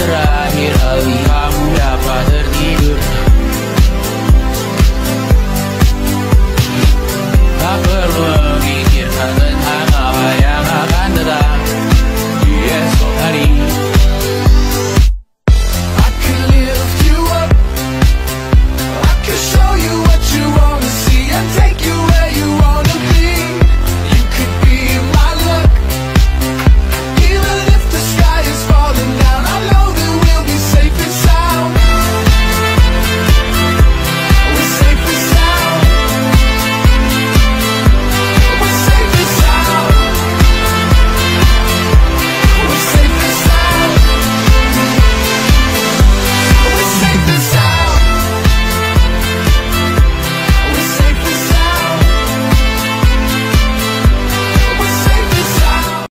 terakhir kali